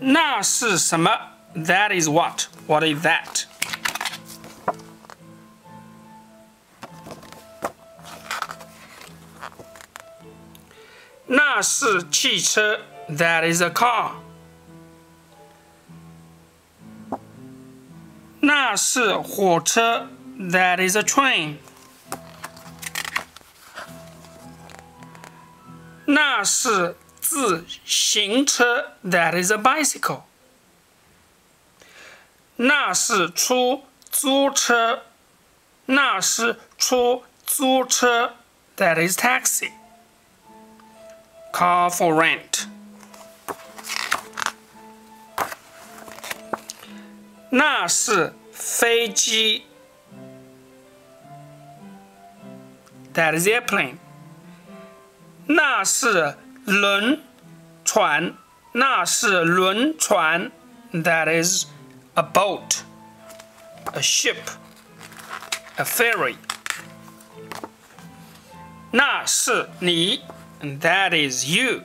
那是什么？That is what. What is that? 那是汽车。That is a car. 那是火车。That is a train. 那是 自行车，That is a bicycle。那是出租车，那是出租车，That is taxi。Car for rent。那是飞机，That is airplane。那是 轮船，那是轮船，That is a boat, a ship, a ferry。那是你，That is you。